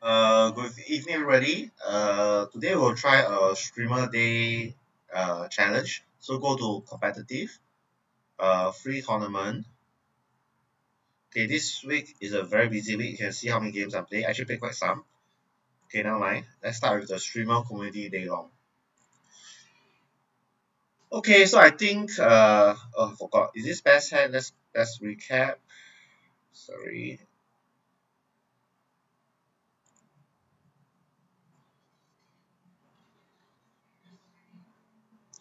Uh, good evening, everybody. Uh, today we'll try a streamer day uh, challenge. So go to competitive, uh, free tournament. Okay, this week is a very busy week. You can see how many games I'm playing. I actually play quite some. Okay, now mind. Let's start with the streamer community day long. Okay, so I think uh oh I forgot. Is this best hand? Let's let's recap. Sorry.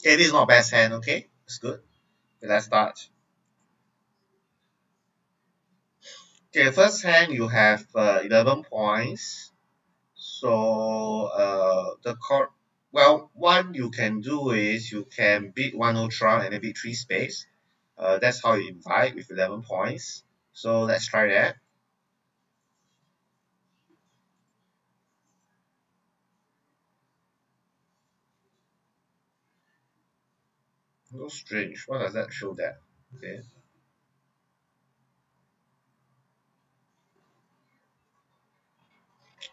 Okay, this is not best hand, okay? It's good. Okay, let's start. Okay, first hand you have uh, 11 points. So uh, the court, well, one you can do is you can beat one ultra and then beat three space. Uh, that's how you invite with 11 points. So let's try that. So strange. Why does that show that? Okay.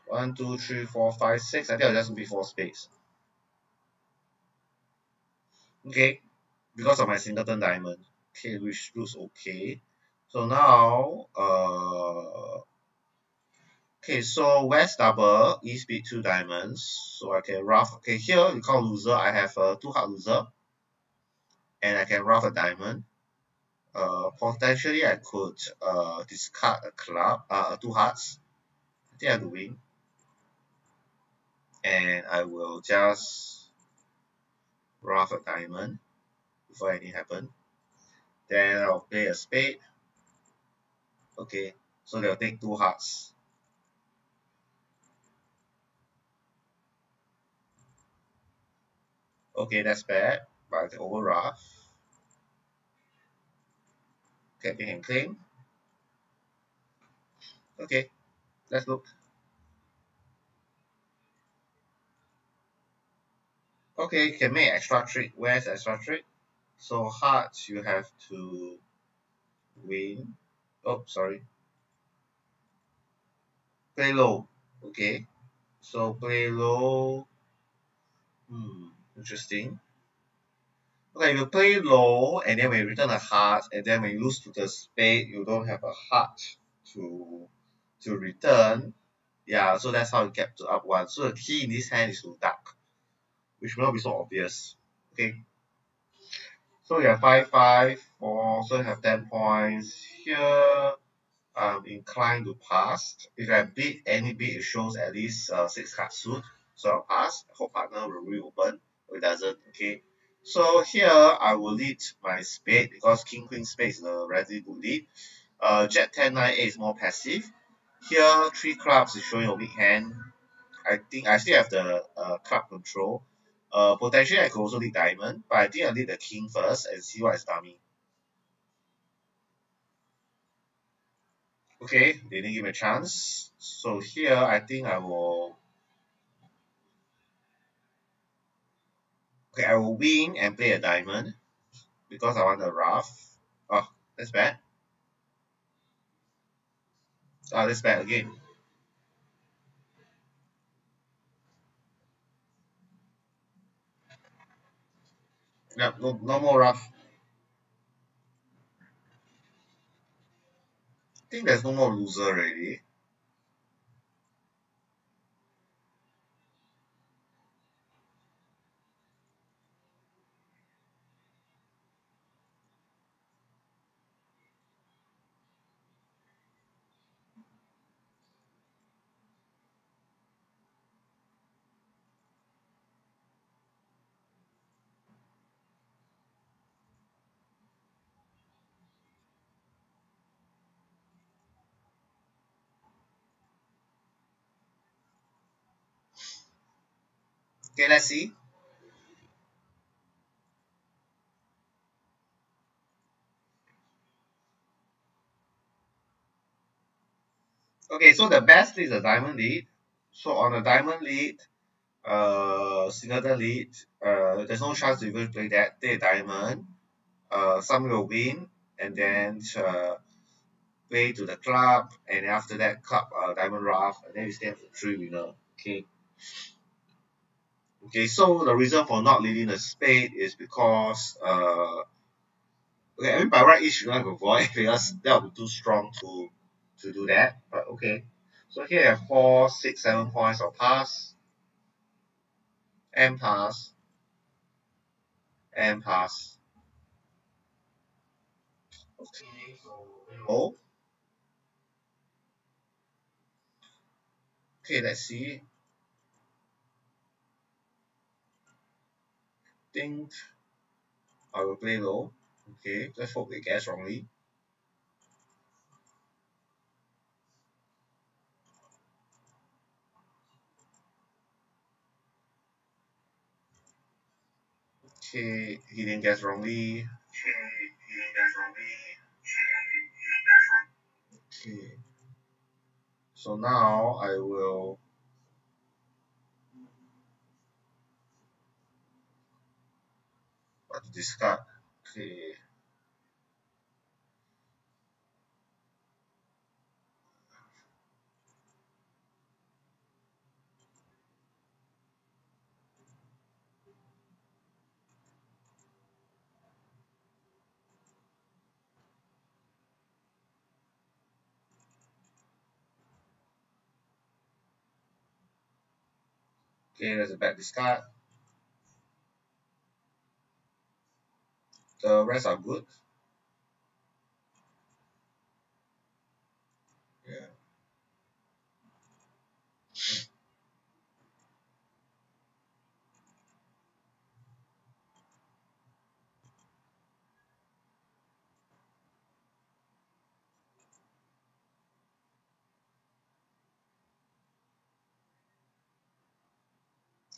One, two, three, four, five, six. I think I'll just before space. Okay. Because of my singleton diamond. Okay, which looks okay. So now, uh, okay, so west double, east beat two diamonds. So I can ruff. Okay, here you call loser. I have a two heart loser and I can ruff a diamond. Uh, potentially I could uh, discard a club, uh, two hearts. I think I to win. And I will just ruff a diamond before anything happen. Then I'll play a spade. Okay, so they'll take two hearts. Okay, that's bad, but I over ruff. Okay, and claim. Okay, let's look. Okay, you can make extra trick. Where's extra trick? So hearts you have to win. Oh, sorry. Play low. Okay. So play low. Hmm, interesting. Okay, you play low and then when you return a heart and then when you lose to the spade, you don't have a heart to to return. Yeah, so that's how you get to up one. So the key in this hand is to duck which will not be so obvious. Okay. So you have 5, 5, 4, so you have 10 points. Here, I'm inclined to pass. If I beat any beat, it shows at least uh, 6 card suit. So I'll pass. Hope partner will reopen. If it doesn't, okay. So here, I will lead my spade because King Queen spade is a relatively good lead. Uh, Jet 10, 9, 8 is more passive. Here, 3 clubs is showing a weak hand. I think I still have the uh, club control. Uh, potentially I could also lead diamond, but I think I'll lead the king first and see what is dummy. Okay, they didn't give me a chance. So here I think I will Okay, I will win and play a diamond because I want a ruff. Oh, that's bad. Oh, that's bad again. Yeah, no, no more ruff. I think there's no more loser already. See. Okay, so the best is a diamond lead. So on a diamond lead, uh, singleton lead, uh, there's no chance to even play that. Play diamond, uh, some will win, and then uh, play to the club, and after that club uh, diamond ruff, and then still have the three winner. Okay. Okay, so the reason for not leading the spade is because uh okay, I mean by right you should not have a void because that would be too strong to to do that. But okay. So here I have four, six, seven points of pass. And pass. And pass. Okay, so Okay, let's see. Think I will play low. Okay, let's hope they guess wrongly. Okay, he didn't guess wrongly. he didn't guess wrongly. Okay. So now I will what to discard. Okay. There's a bad discard. The rest are good. Yeah.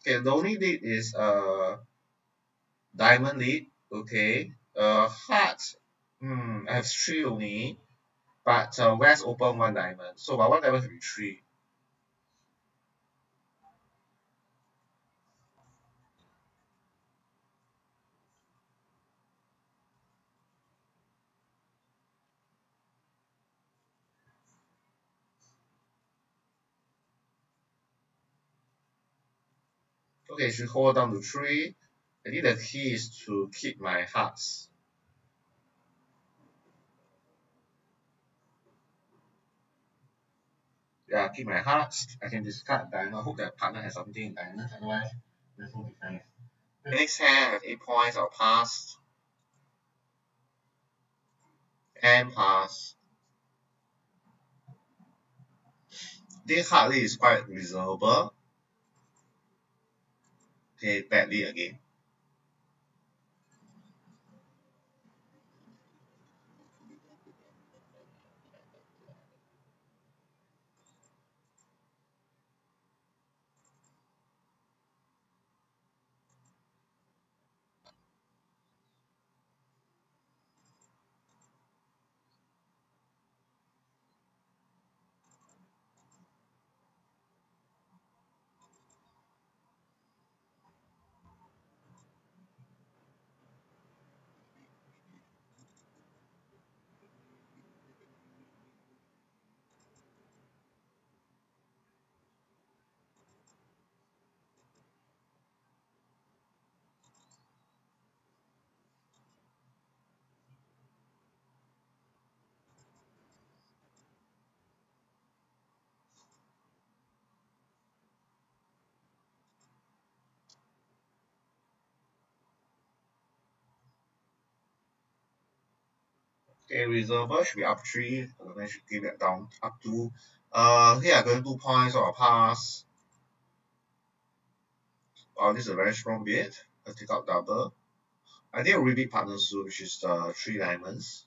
Okay, the only lead is uh diamond lead. Okay. Uh hearts. Hmm, I have three only. But uh, west open one diamond. So but one diamond can be three. Okay, should hold down to three. I think the key is to keep my hearts. Yeah, keep my hearts. I can discard diamond. Hope that partner has something in diamond. Otherwise, there's no defense. The next hand, I have 8 points. I'll pass. And pass. This hardly is quite reasonable. Okay, badly again. Okay, reservoir should be up three, then should give it down up two. Uh, here I got two points, so I'll pass. Oh, this is a very strong bid. I'll take out double. I think a repeat partner suit, which is the three diamonds.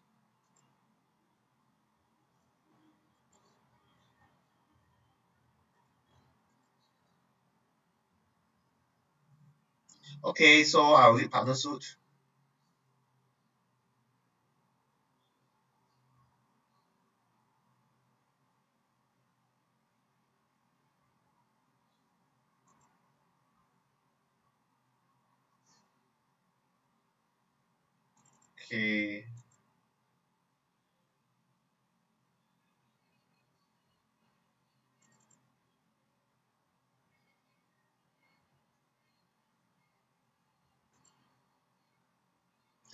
Okay, so uh, I'll read partner suit. Okay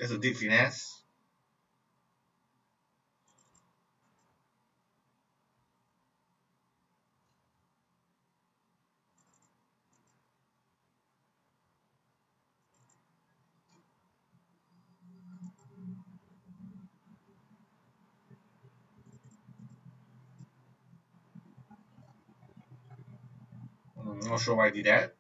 That's a deep finesse. Mm, I'm not sure why I did that.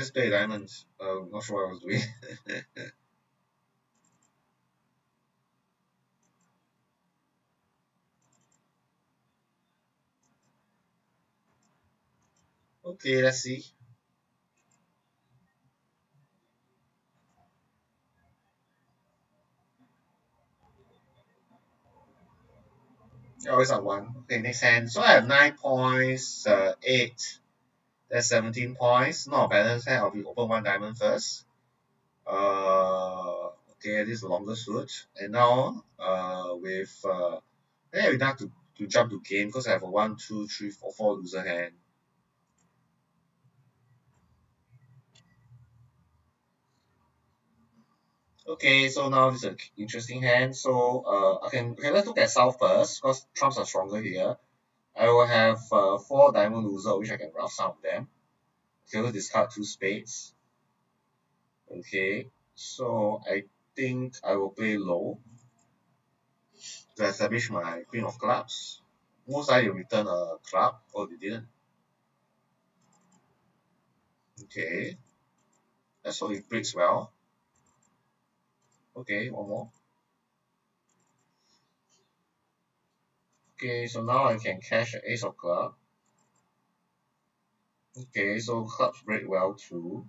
Just play diamonds. Uh, not sure what I was doing. okay, let's see. always have one. Okay, next hand. So I have 9 points, uh, 8. That's 17 points. Not a balanced hand. I'll be open one diamond first. Uh, okay, this is the longer suit. And now, uh, with, uh, I have enough to, to jump to game because I have a 1, 2, 3, 4, 4 loser hand. Okay, so now this is an interesting hand. So uh, okay, okay, let's look at South first because trumps are stronger here. I will have uh, four diamond loser, which I can ruff some of them. Okay, we'll discard two spades. Okay, so I think I will play low to establish my queen of clubs. Most likely return a club. Oh, they didn't. Okay. Let's hope it breaks well. Okay, one more. Okay, so now I can cash the ace of club. Okay, so clubs break well too.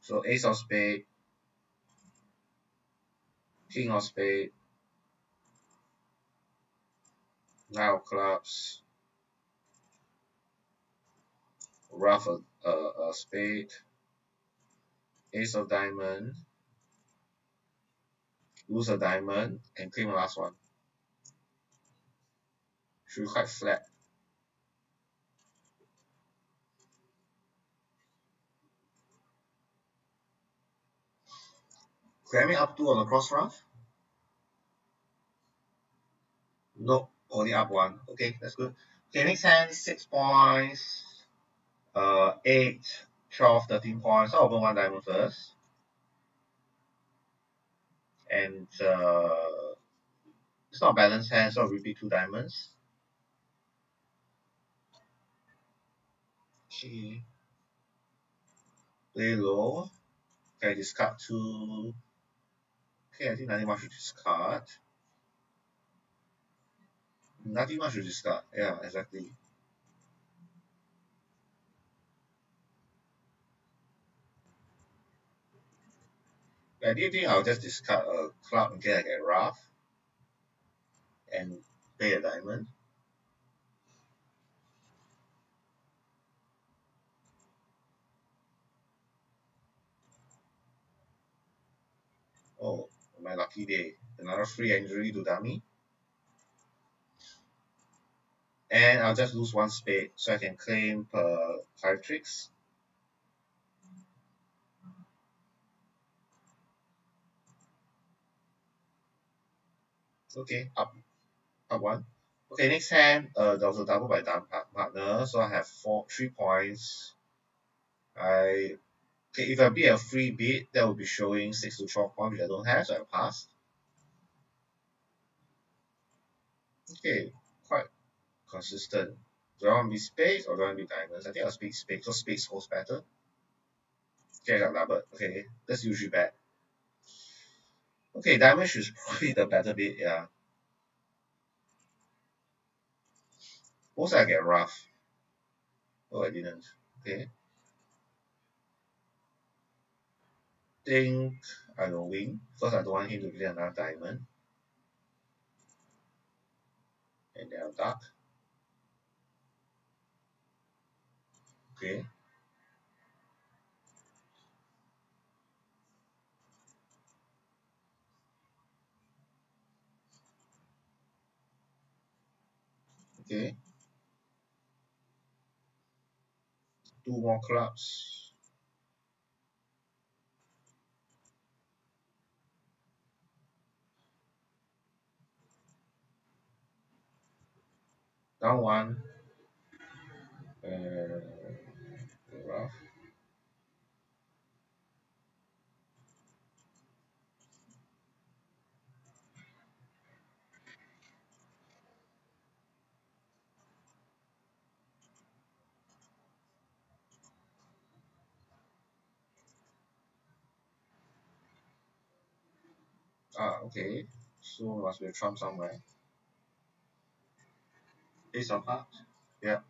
So ace of spade, king of spade, nine of clubs, ruff a, a, a spade, ace of diamond, lose a diamond, and claim the last one. Should be quite flat. Grabbing up two on the cross ruff? No, only up one. Okay, that's good. Okay, next hand, six points, uh, eight, 12, 13 points. I'll open one diamond first. And uh, it's not balanced hand, so I'll repeat two diamonds. Okay. Play low. Okay, discard two. Okay, I think nothing much to discard. Nothing much to discard. Yeah, exactly. I did think I'll just discard a club I get ruff and pay a diamond. Oh, my lucky day. Another free injury to dummy. And I'll just lose one spade so I can claim per five tricks. Okay, up, up one. Okay, next hand, uh, there was a double by down partner, so I have four, three points. I, okay, if I beat a free bid, that will be showing six to twelve points, which I don't have, so I pass. Okay, quite consistent. Do I want to be spades or do I want to be diamonds? I think I'll speak spades, so spades holds better. Okay, I got doubled. Okay, that's usually bad. Okay, damage is probably the better bit, yeah. Also, I get ruff. Oh, I didn't. Okay. Think I will win because I don't want him to get another diamond. And then I'll duck. Okay. Okay. Two more clubs. Down one. Uh, ruff. Ah, okay. So must be a trump somewhere. Ace of hearts. Yeah.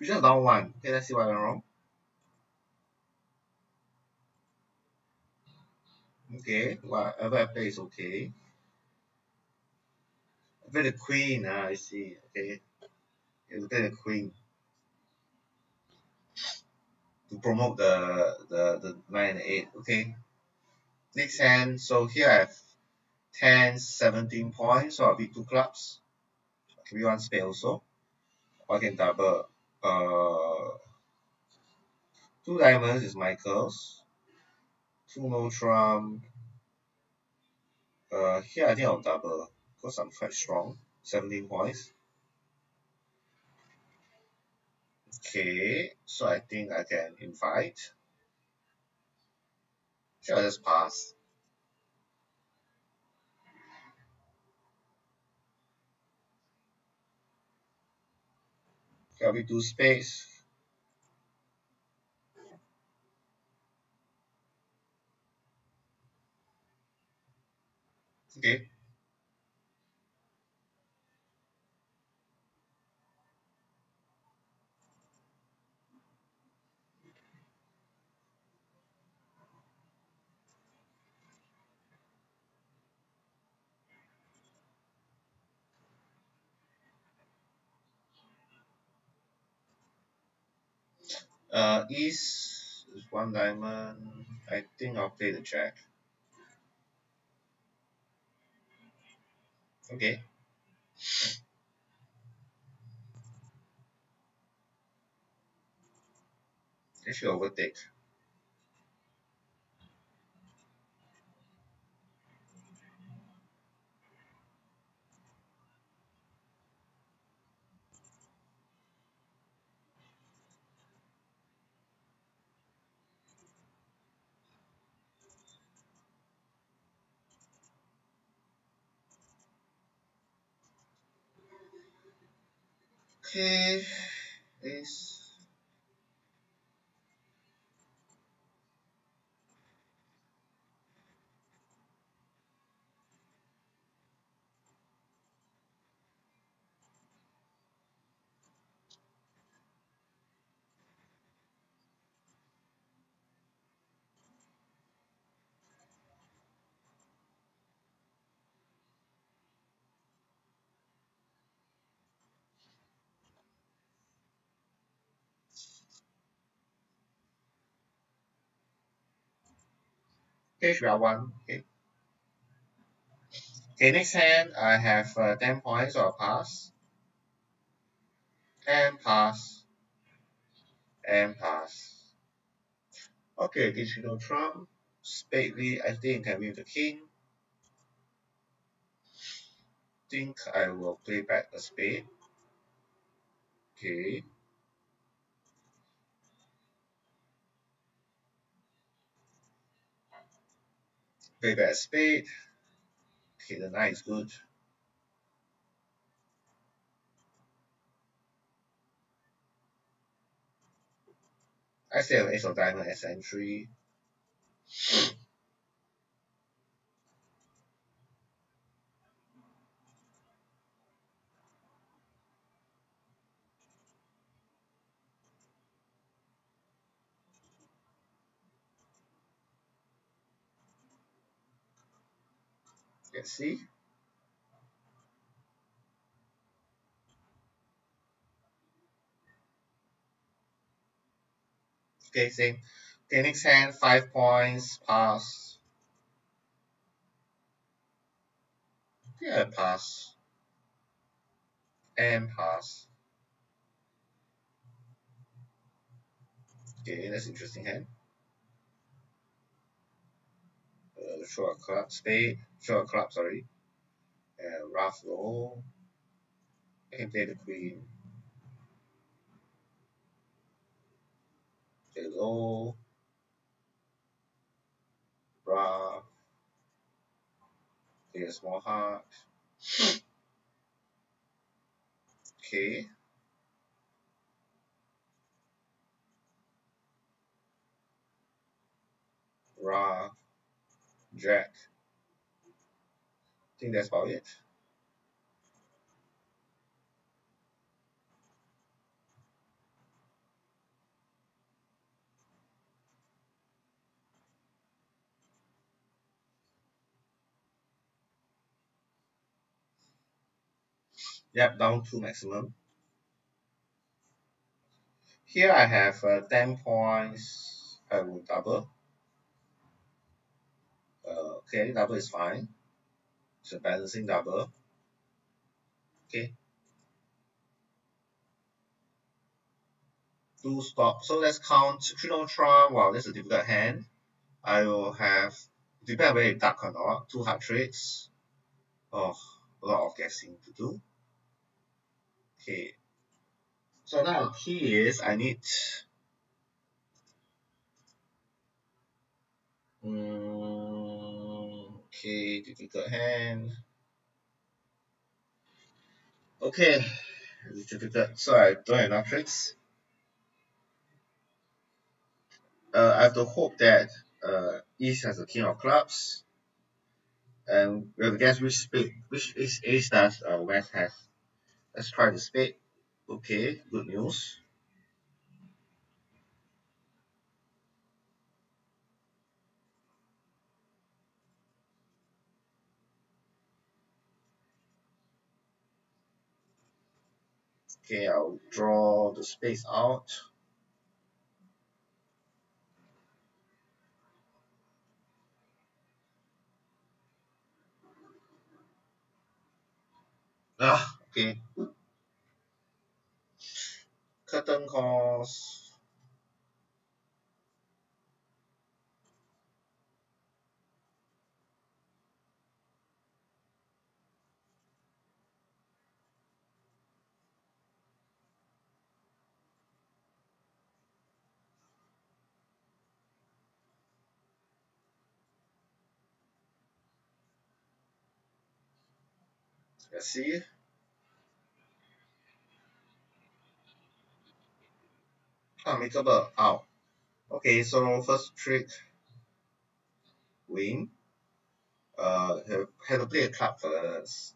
We just down one. Okay, let's see what went wrong. Okay, whatever I play is okay. Play the queen, ah, I see. Okay. You play the queen. To promote the the, the nine and eight. Okay. Next hand, so here I have 10, 17 points, so I'll be two clubs. Can one spade also. Or I can double. Uh, two diamonds is Michaels. Two no trump. Uh, here I think I'll double because I'm quite strong. 17 points. Okay, so I think I can invite. Sure, I'll just pass. Can we do space? Okay. Uh, east is one diamond. I think I'll play the jack. Okay. Should overtake. Okay, ace. We are one. Okay. Okay, next hand I have uh, 10 points or pass. And pass. And pass. Okay, digital trump. Spade I think can win the king. Think I will play back a spade. Okay. Play back spade. Okay, the knight is good. I still have ace of diamond as entry. Let's see. Okay, same. Next hand, five points, pass. Yeah, pass. And pass. Okay, that's interesting hand. Uh, show a spade, a club, sorry. And ruff. I can play the queen. Play low. Ruff. Play a small heart. Okay. Ra, Jack. Think that's about it. Yep, down to maximum. Here I have uh, 10 points. I will double. Uh, okay, double is fine. It's a balancing double. Okay. Two stop. So let's count Trinotra. Wow, that's a difficult hand. I will have, depend whether it's dark or not, two hard tricks. Oh, a lot of guessing to do. Okay. So now the key is I need um, okay, difficult hand. Okay, difficult. So I don't have enough tricks. Uh, I have to hope that uh, East has a king of clubs. And we have to guess which spade, which ace, ace does uh, West has. Let's try the spade. Okay, good news. Okay, I'll draw the space out. Ah, okay. Curtain calls. Let's see. Unmakeable out. Okay, so first trick win. Uh, have, have to play a club first.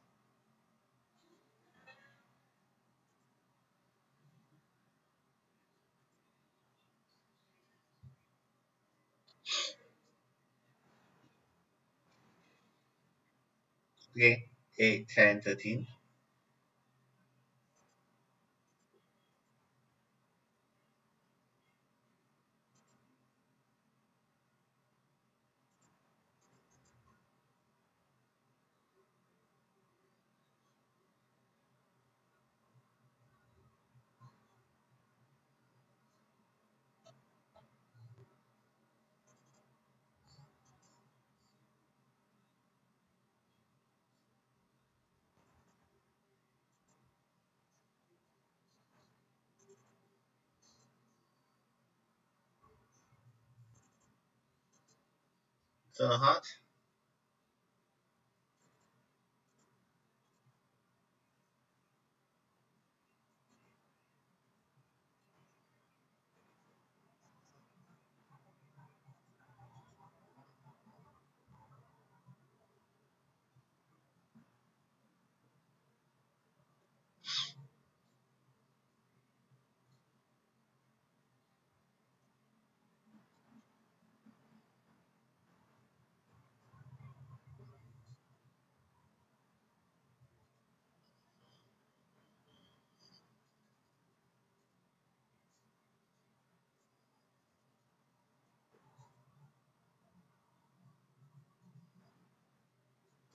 Okay, 8, 10, 13. Turn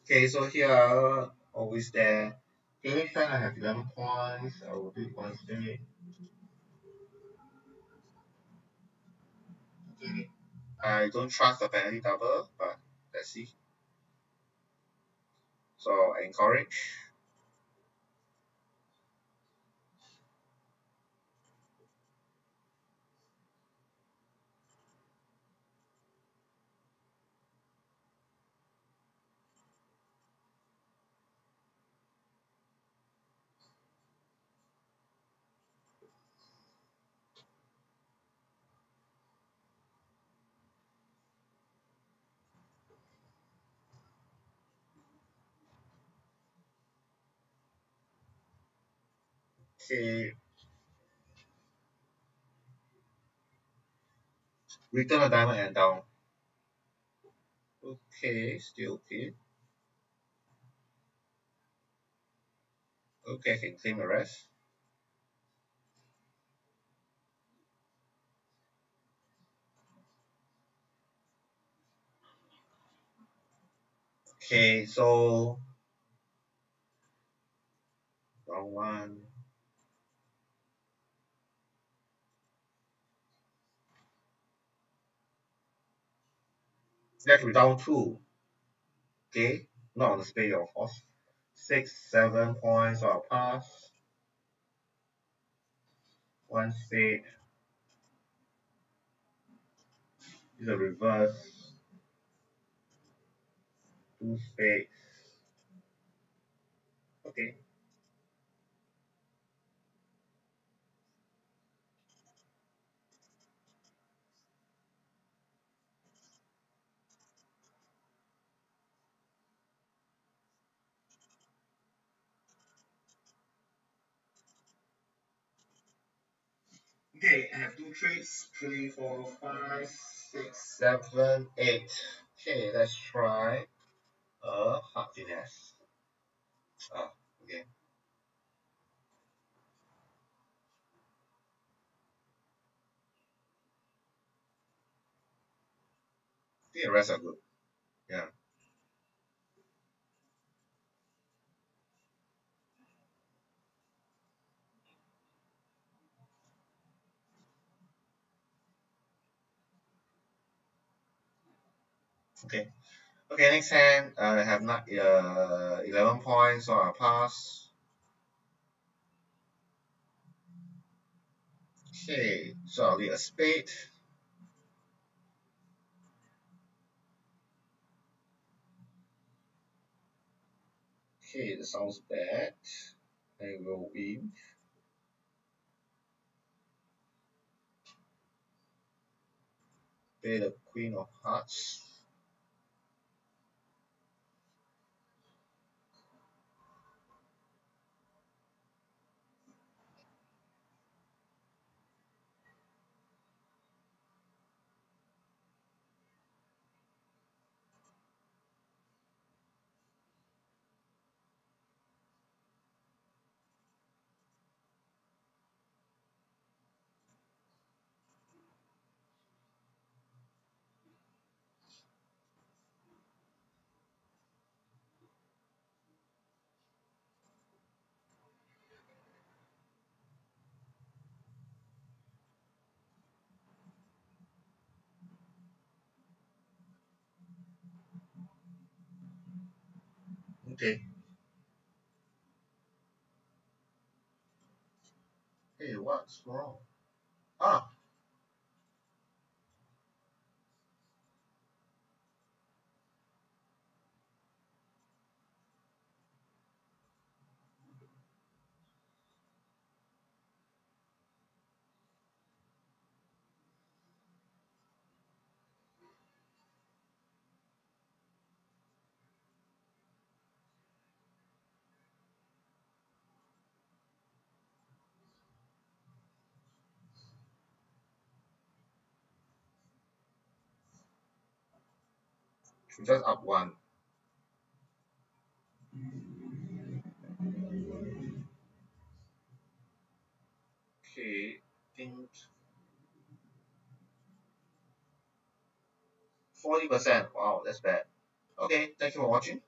Okay, so here always there. Okay, next time I have 11 points. I will do one straight. Okay. I don't trust the penalty double, but let's see. So encourage. Return a diamond and down. Okay, still okay. Okay, I can claim the rest. Okay, so round one. Next we down two. Okay, not on the spade of course. Six, seven points, so I'll pass. One spade. Is a reverse. Two spades. Okay. Okay, I have two trades. Three, four, five, six, seven, eight. Okay, let's try a hard finesse. Ah, okay. I think the rest are good. Yeah. Okay. Okay, next hand, uh, I have not uh, 11 points, so I'll pass. Okay, so I'll need a spade. Okay, that sounds bad. I will win. Play the queen of hearts. Okay. Hey, what's wrong? Ah, just up one. Okay, think 40%. Wow, that's bad. Okay, thank you for watching.